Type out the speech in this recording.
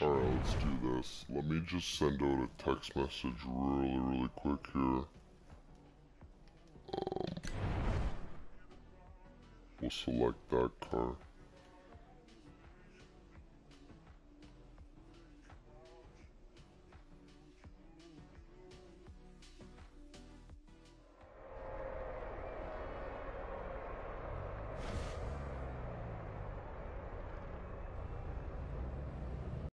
Alright, let's do this. Let me just send out a text message really, really quick here. Um, we'll select that car.